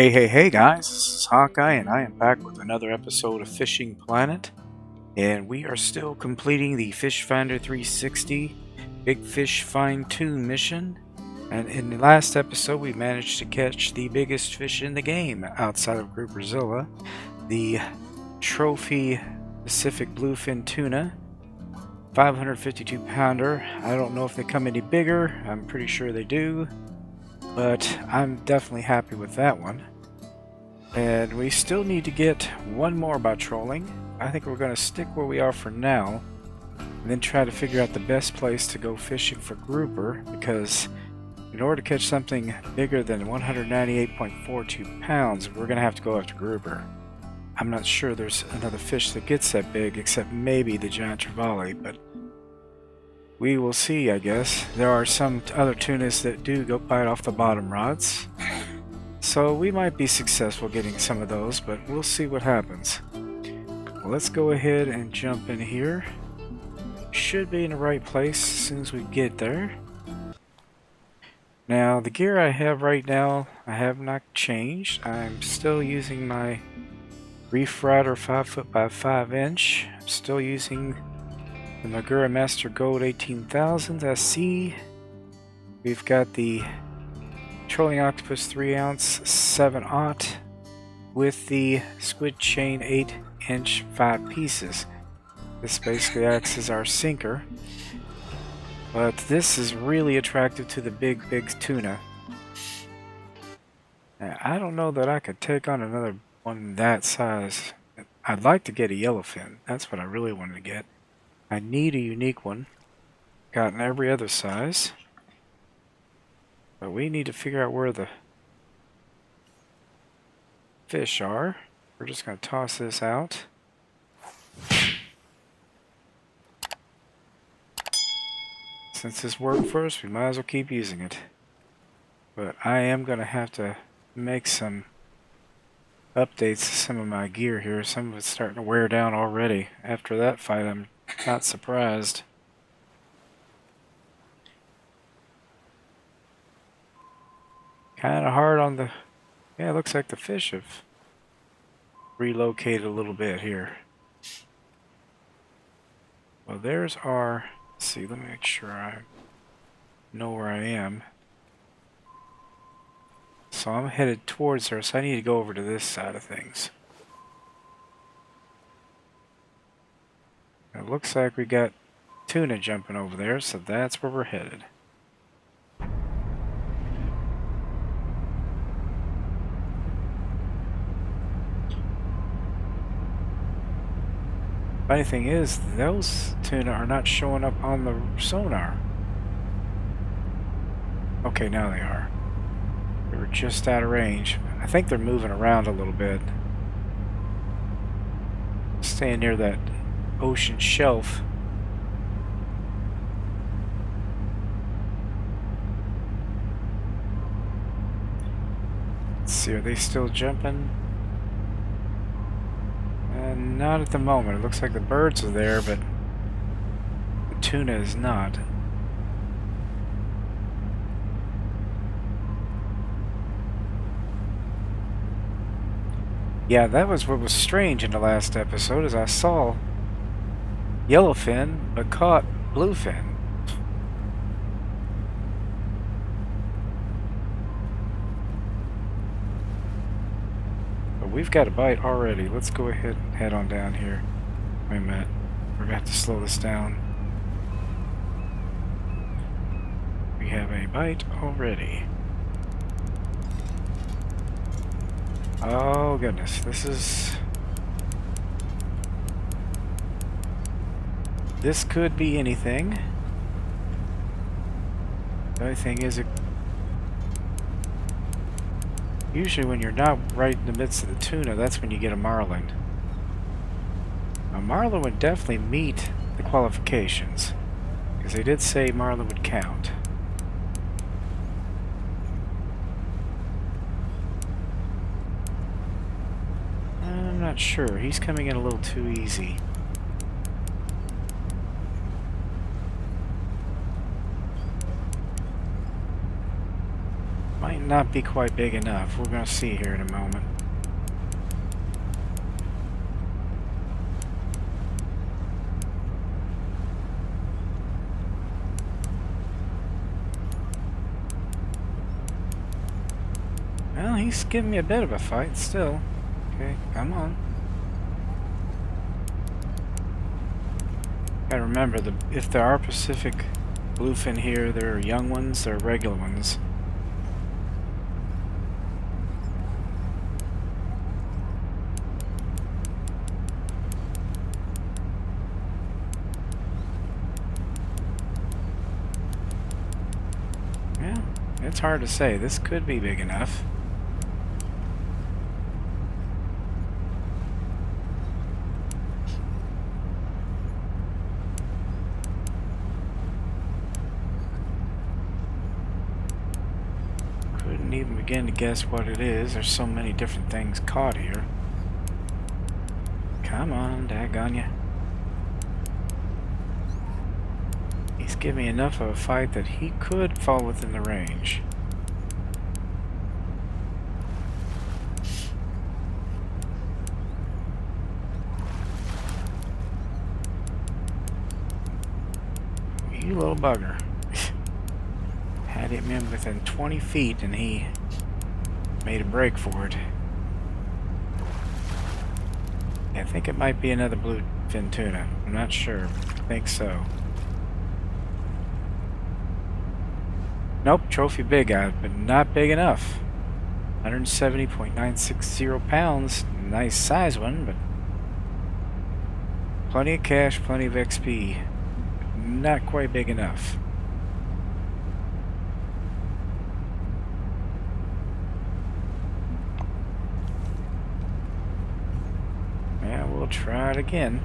Hey, hey, hey guys, this is Hawkeye, and I am back with another episode of Fishing Planet. And we are still completing the Fish Finder 360 Big Fish Fine Tune mission. And in the last episode, we managed to catch the biggest fish in the game outside of Grouperzilla the Trophy Pacific Bluefin Tuna. 552 pounder. I don't know if they come any bigger, I'm pretty sure they do but I'm definitely happy with that one. And we still need to get one more by trolling. I think we're going to stick where we are for now, and then try to figure out the best place to go fishing for grouper, because in order to catch something bigger than 198.42 pounds, we're going to have to go after grouper. I'm not sure there's another fish that gets that big, except maybe the giant trevally, but we will see, I guess. There are some other tunas that do go bite off the bottom rods. So we might be successful getting some of those, but we'll see what happens. Let's go ahead and jump in here. Should be in the right place as soon as we get there. Now, the gear I have right now, I have not changed. I'm still using my Reef Rider 5 foot by 5 inch. I'm still using the Magura Master Gold 18000 SC. We've got the Trolling Octopus 3 ounce 7 aught with the Squid Chain 8 inch 5 pieces. This basically acts as our sinker. But this is really attractive to the big, big tuna. Now, I don't know that I could take on another one that size. I'd like to get a yellowfin. That's what I really wanted to get. I need a unique one. Gotten every other size. But we need to figure out where the fish are. We're just going to toss this out. Since this worked for us, we might as well keep using it. But I am going to have to make some updates to some of my gear here. Some of it's starting to wear down already. After that fight, I'm not surprised. Kind of hard on the... Yeah, looks like the fish have relocated a little bit here. Well, there's our... See, let me make sure I know where I am. So I'm headed towards her, so I need to go over to this side of things. It looks like we got tuna jumping over there, so that's where we're headed. Funny thing is, those tuna are not showing up on the sonar. Okay, now they are. They were just out of range. I think they're moving around a little bit. Staying near that ocean shelf. Let's see, are they still jumping? Uh, not at the moment. It looks like the birds are there, but the tuna is not. Yeah, that was what was strange in the last episode, as I saw yellowfin, but caught bluefin. But we've got a bite already. Let's go ahead and head on down here. Wait a minute. We're going to have to slow this down. We have a bite already. Oh goodness, this is... This could be anything. The only thing is, it usually when you're not right in the midst of the tuna, that's when you get a marlin. A marlin would definitely meet the qualifications, because they did say marlin would count. I'm not sure. He's coming in a little too easy. Might not be quite big enough. We're going to see here in a moment. Well, he's giving me a bit of a fight still. Okay, come on. Gotta remember, the if there are Pacific bluefin here, there are young ones, there are regular ones. Yeah, it's hard to say. This could be big enough. Couldn't even begin to guess what it is. There's so many different things caught here. Come on, daggone ya. He's giving me enough of a fight that he could fall within the range. You little bugger. Had him in within 20 feet and he made a break for it. I think it might be another bluefin tuna. I'm not sure. I think so. Nope, trophy big guy, but not big enough. 170.960 pounds. Nice size one, but plenty of cash, plenty of XP. Not quite big enough. Yeah, we'll try it again.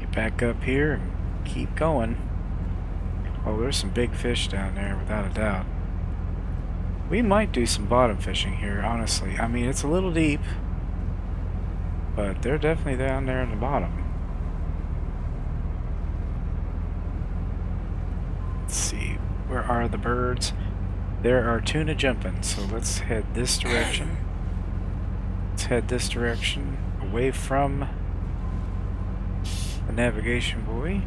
Get back up here and keep going. Oh, there's some big fish down there, without a doubt. We might do some bottom fishing here, honestly. I mean, it's a little deep, but they're definitely down there in the bottom. Let's see, where are the birds? There are tuna jumping, so let's head this direction. Let's head this direction, away from the navigation buoy.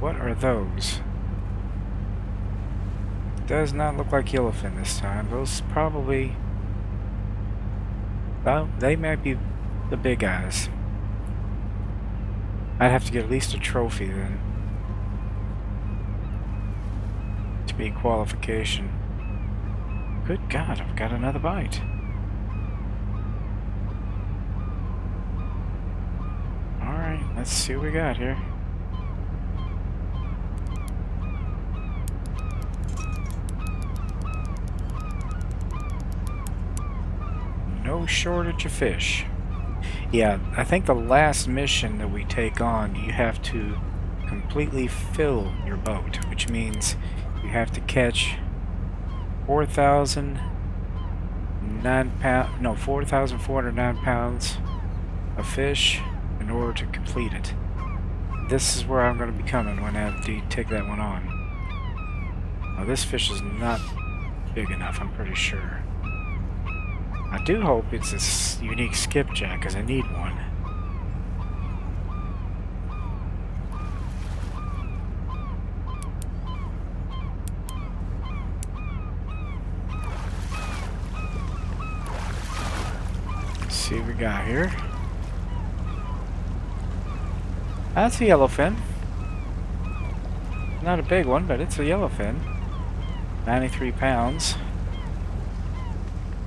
What are those? Does not look like yellowfin this time. Those probably... Well, they might be the big guys. I'd have to get at least a trophy then. To be qualification. Good God, I've got another bite. Alright, let's see what we got here. Shortage of fish. Yeah, I think the last mission that we take on, you have to completely fill your boat, which means you have to catch 4,009 pound, no, 4,409 pounds of fish in order to complete it. This is where I'm going to be coming when I have to take that one on. Now this fish is not big enough, I'm pretty sure. I do hope it's a unique skipjack, because I need one. Let's see what we got here. That's a yellowfin. Not a big one, but it's a yellowfin. 93 pounds.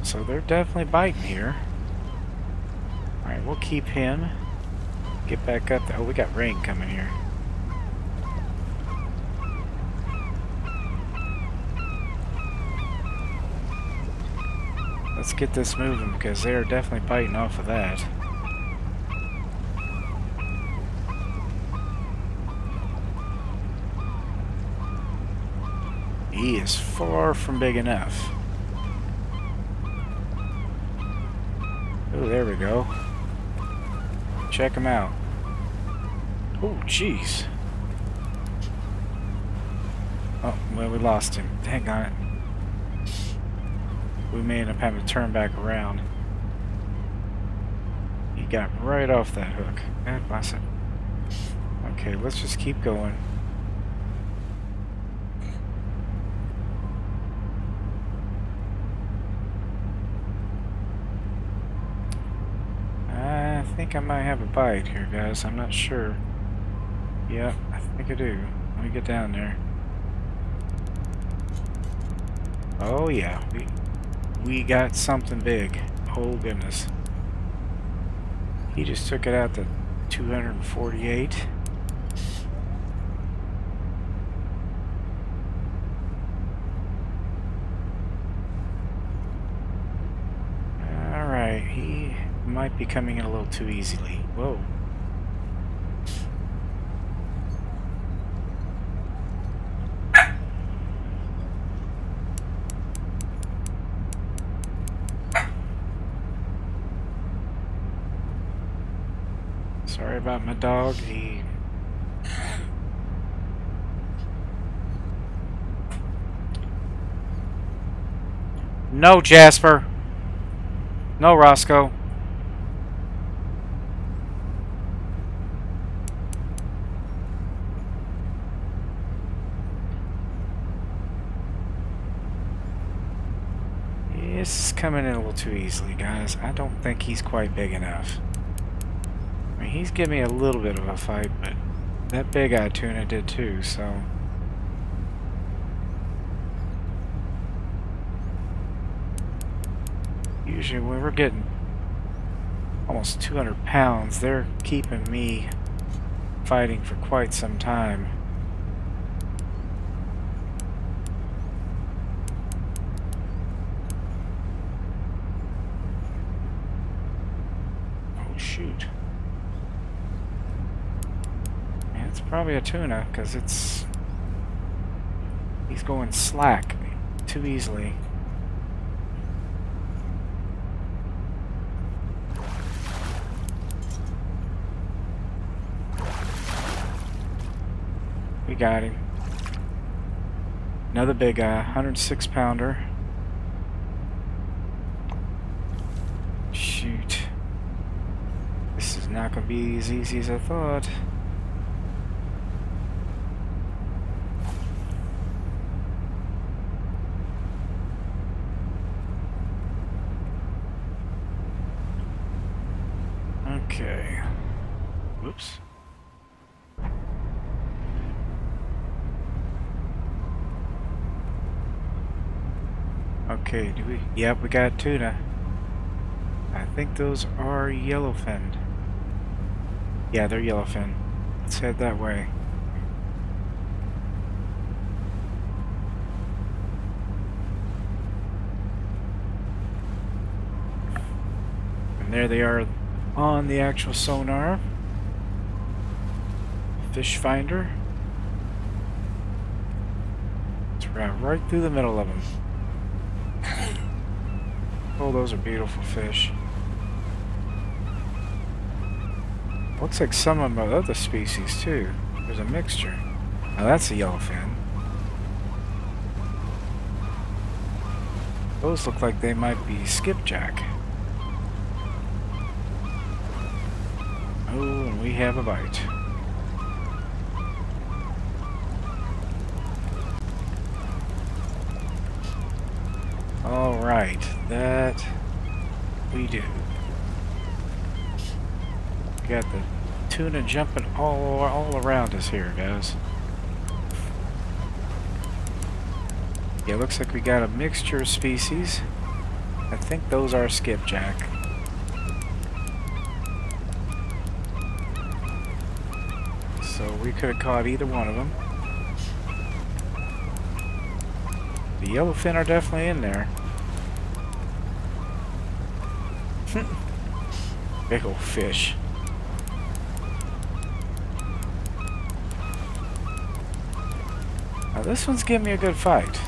So they're definitely biting here. Alright, we'll keep him. Get back up. Oh, we got rain coming here. Let's get this moving because they're definitely biting off of that. He is far from big enough. Oh, there we go. Check him out. Oh, jeez. Oh, well, we lost him. Dang on it. We may end up having to turn back around. He got right off that hook. God bless it. Okay, let's just keep going. I think I might have a bite here, guys. I'm not sure. Yep, I think I do. Let me get down there. Oh yeah, we we got something big. Oh goodness. He just took it out to 248. Alright, he might be coming in a little too easily. Whoa. Sorry about my dog. He No, Jasper. No, Roscoe. This is coming in a little too easily, guys. I don't think he's quite big enough. I mean, he's giving me a little bit of a fight, but that big eye tuna did too, so... Usually when we're getting almost 200 pounds, they're keeping me fighting for quite some time. Oh shoot. Yeah, it's probably a tuna, because it's... He's going slack too easily. We got him. Another big uh, guy, 106 pounder. Shoot. This is not going to be as easy as I thought. Okay. Whoops. Okay, do we? Yep, we got tuna. I think those are yellowfin. Yeah, they're yellowfin. Let's head that way. And there they are on the actual sonar. Fish finder. Let's route right through the middle of them. Oh, those are beautiful fish. Looks like some of are other species too. There's a mixture. Now that's a yellowfin. Those look like they might be skipjack. Oh, and we have a bite. Alright, that we do. Got the tuna jumping all, all around us here, guys. Yeah, looks like we got a mixture of species. I think those are skipjack. So we could have caught either one of them. The yellowfin are definitely in there. Hmm. Big old fish. Now this one's giving me a good fight.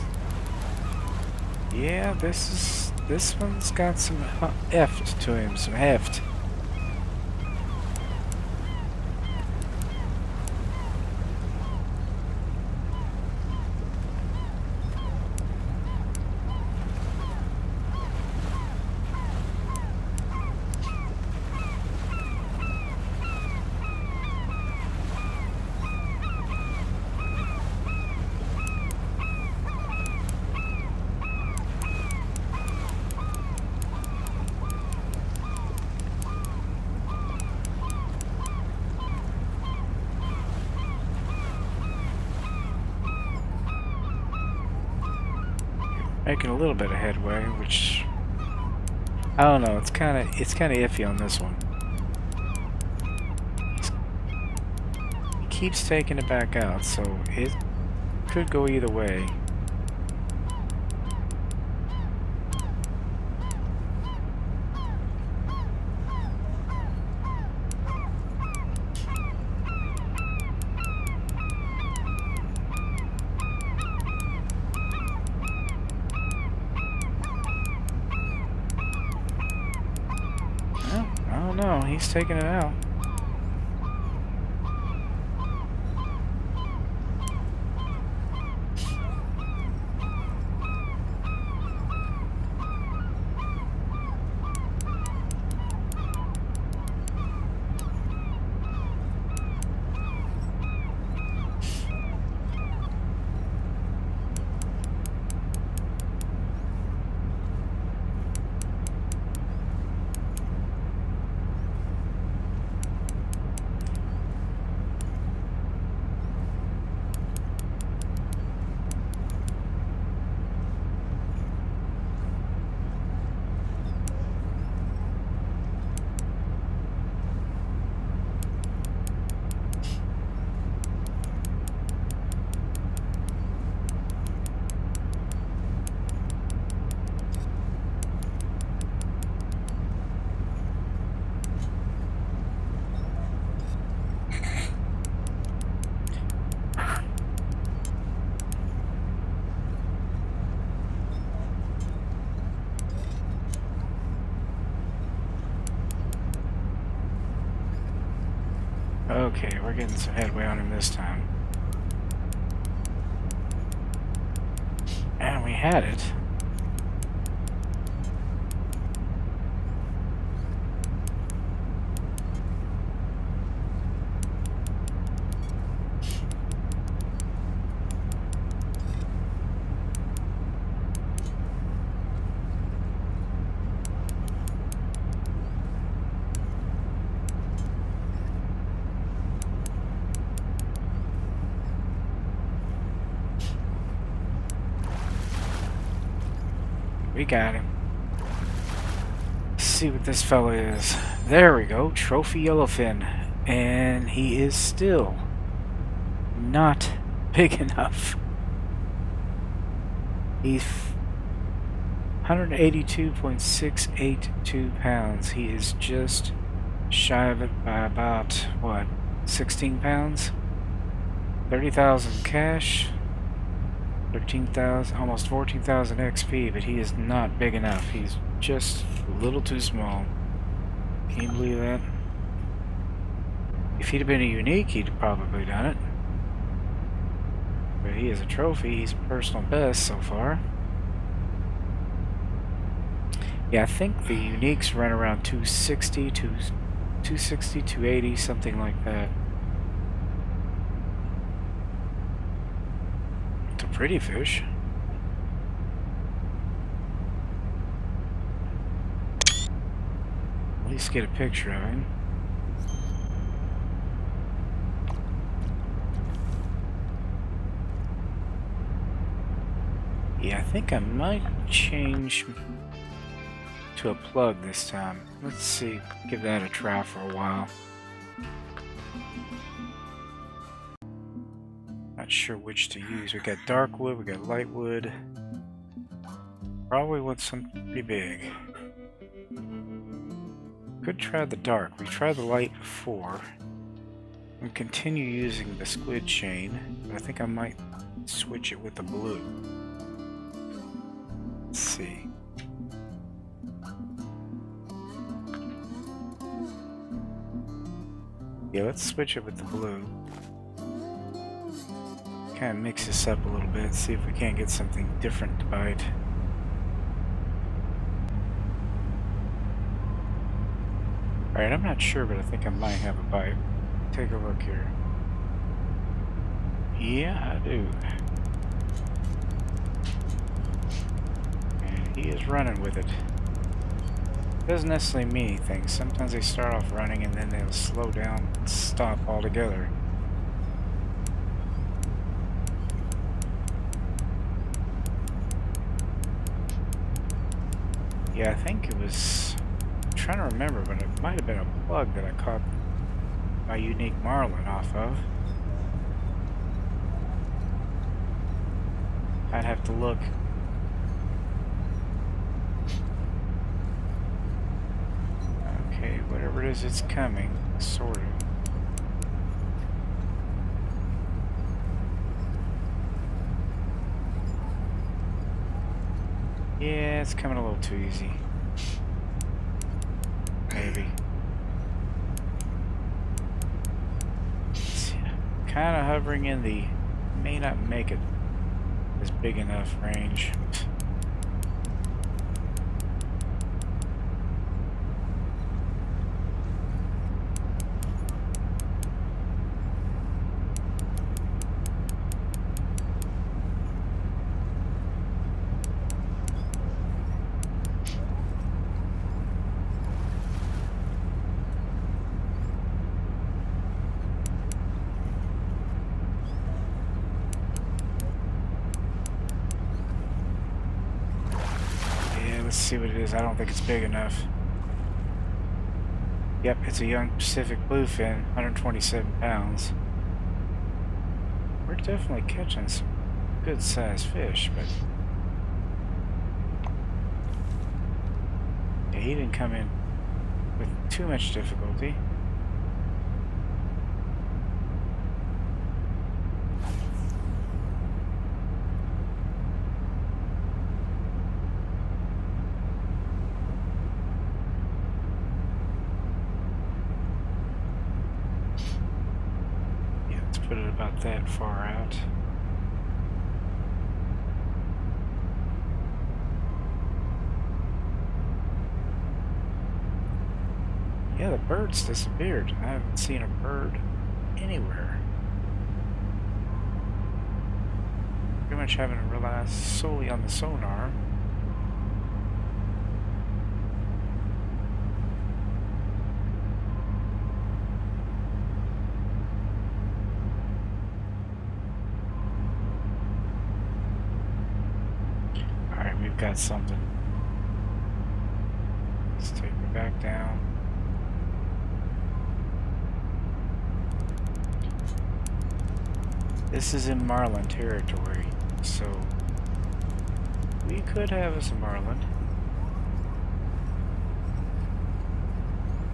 Yeah, this is this one's got some uh, heft to him, some heft. making a little bit of headway, which I don't know. It's kind of it's kind of iffy on this one. He keeps taking it back out, so it could go either way. he's taking it out. Okay, we're getting some headway on him this time. And we had it. We got him. Let's see what this fellow is. There we go, Trophy Yellowfin. And he is still not big enough. He's 182.682 pounds. He is just shy of it by about, what, 16 pounds? 30,000 cash, 13,000, almost 14,000 XP, but he is not big enough. He's just a little too small. Can you believe that? If he'd have been a unique, he'd probably done it. But he is a trophy. He's personal best so far. Yeah, I think the uniques run around 260 to 260, 280, something like that. pretty fish. At least get a picture of him. Yeah, I think I might change to a plug this time. Let's see, give that a try for a while. Sure which to use. We got dark wood, we got light wood. Probably want something pretty big. Could try the dark. We tried the light before. And continue using the squid chain, I think I might switch it with the blue. Let's see. Yeah, let's switch it with the blue. Kind of mix this up a little bit, see if we can't get something different to bite. Alright, I'm not sure, but I think I might have a bite. Take a look here. Yeah, I do. And he is running with it. Doesn't necessarily mean anything. Sometimes they start off running and then they'll slow down and stop altogether. Yeah, I think it was... I'm trying to remember, but it might have been a plug that I caught my unique marlin off of. I'd have to look. Okay, whatever it is, it's coming, sort of. Yeah, it's coming a little too easy. Maybe. Kind of hovering in the may not make it as big enough range. let's see think it's big enough. Yep, it's a young Pacific bluefin, 127 pounds. We're definitely catching some good sized fish, but yeah, he didn't come in with too much difficulty. put it about that far out. Yeah, the bird's disappeared. I haven't seen a bird anywhere. Pretty much having to rely solely on the sonar. Alright, we've got something. Let's take it back down. This is in Marlin territory, so we could have us Marlin.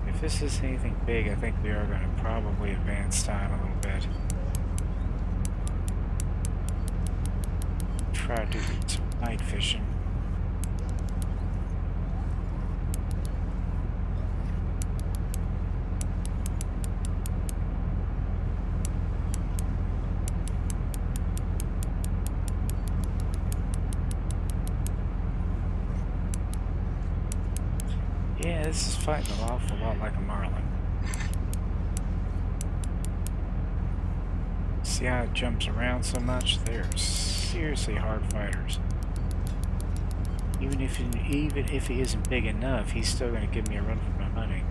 If this is anything big, I think we are going to probably advance time a little bit. Try to do some night fishing. Yeah, this is fighting an awful lot like a marlin. See how it jumps around so much? They're seriously hard fighters. Even if even if he isn't big enough, he's still going to give me a run for my money.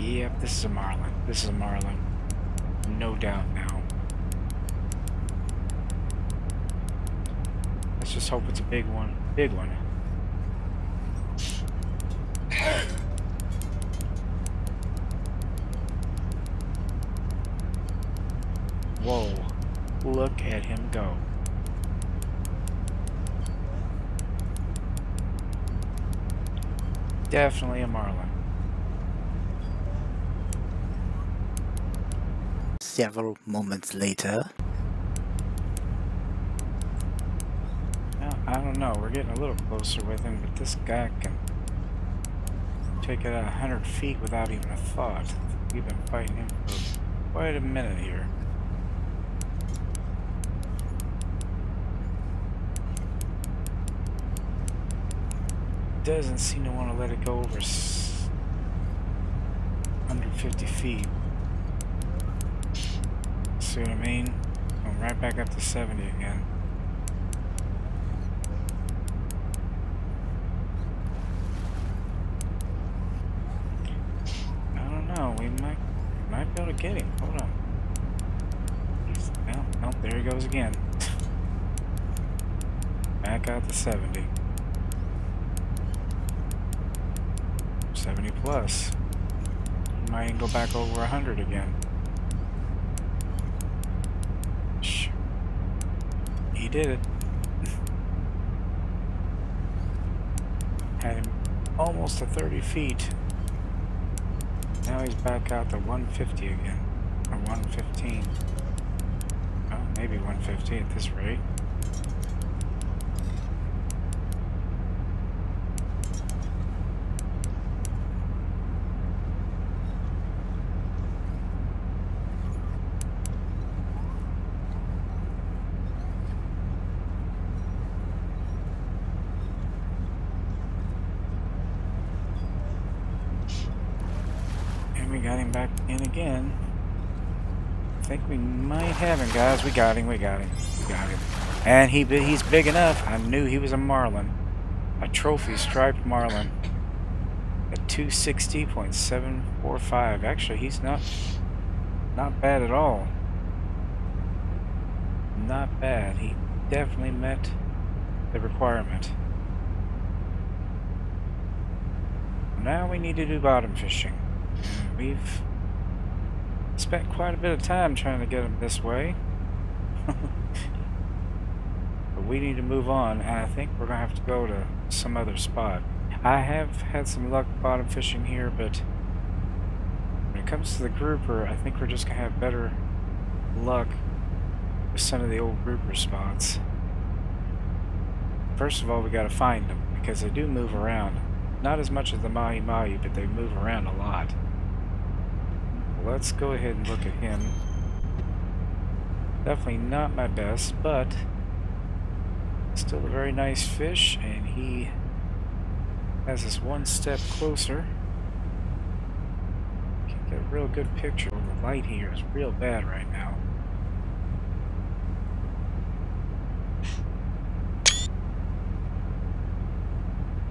Yep, this is a marlin. This is a marlin. No doubt now. Let's just hope it's a big one. Whoa. Look at him go. Definitely a marlin. Several moments later. Well, I don't know. We're getting a little closer with him, but this guy can take it at 100 feet without even a thought. We've been fighting him for quite a minute here. Doesn't seem to want to let it go over 150 feet. See what I mean? Going right back up to 70 again. I don't know. We might, we might be able to him. Hold on. Well, oh, there he goes again. Back out to 70. 70 plus. Might even go back over 100 again. He did it. Had him almost to 30 feet. Now he's back out to 150 again. Or 115. Oh, maybe 150 at this rate. We got him back in again. I think we might have him, guys. We got him, we got him, we got him. And he he's big enough. I knew he was a marlin. A trophy striped marlin. At 260.745. Actually, he's not not bad at all. Not bad. He definitely met the requirement. Now we need to do bottom fishing. We've spent quite a bit of time trying to get them this way. but we need to move on, and I think we're going to have to go to some other spot. I have had some luck bottom fishing here, but when it comes to the grouper, I think we're just going to have better luck with some of the old grouper spots. First of all, we got to find them, because they do move around. Not as much as the Mahi Mahi, but they move around a lot. Let's go ahead and look at him. Definitely not my best, but still a very nice fish, and he has us one step closer. Can get a real good picture. The light here is real bad right now.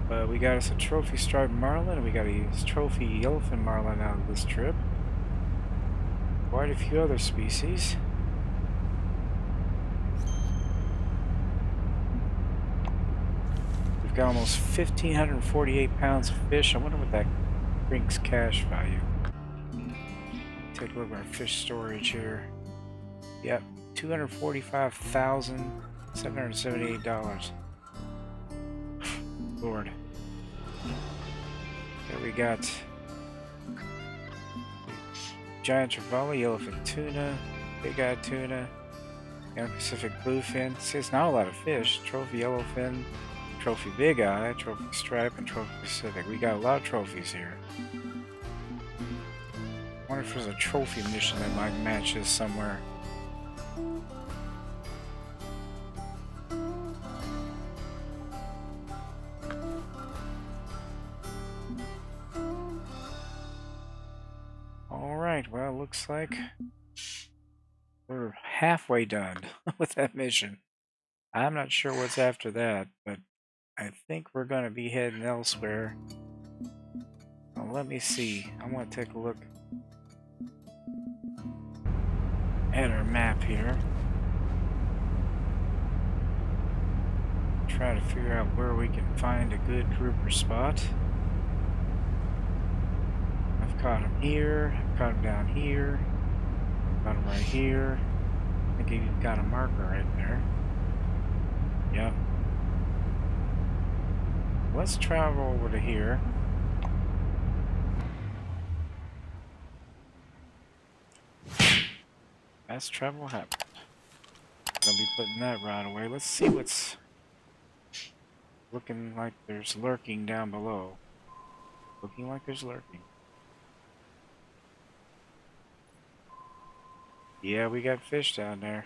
But we got us a trophy striped marlin, and we got a trophy yellowfin marlin out of this trip. Quite a few other species. We've got almost 1,548 pounds of fish. I wonder what that brings cash value. Take a look at our fish storage here. Yep, $245,778. Lord. There we got giant trevally, yellowfin tuna, big-eyed tuna, young Pacific bluefin. See, it's not a lot of fish. Trophy yellowfin, trophy big eye, trophy stripe, and trophy Pacific. We got a lot of trophies here. wonder if there's a trophy mission that might match this somewhere. Looks like we're halfway done with that mission. I'm not sure what's after that, but I think we're going to be heading elsewhere. Well, let me see. I want to take a look at our map here. Try to figure out where we can find a good grouper spot. I've caught him here. I've caught him down here. Got him right here. I think he got a marker right there. Yep. Let's travel over to here. Fast travel happened. I'll be putting that right away. Let's see what's looking like there's lurking down below. Looking like there's lurking. Yeah, we got fish down there.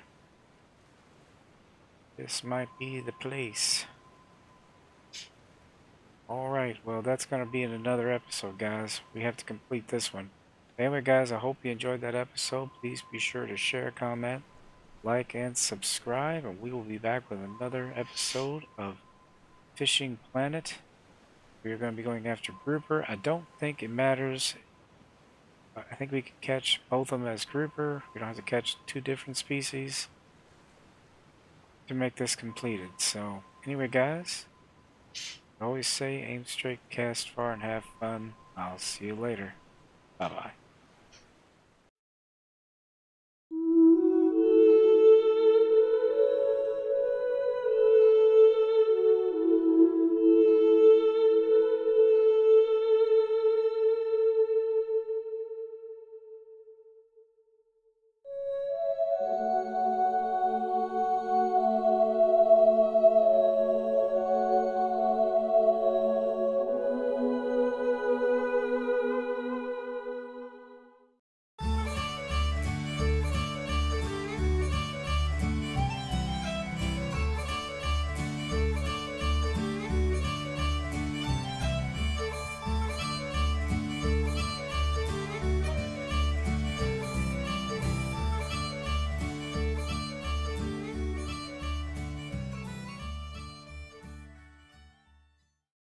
This might be the place. Alright, well that's going to be in another episode, guys. We have to complete this one. Anyway, guys, I hope you enjoyed that episode. Please be sure to share, comment, like, and subscribe. And we will be back with another episode of Fishing Planet. We are going to be going after grouper. I don't think it matters I think we can catch both of them as grouper. We don't have to catch two different species to make this completed. So, anyway, guys, always say aim straight, cast far, and have fun. I'll see you later. Bye-bye.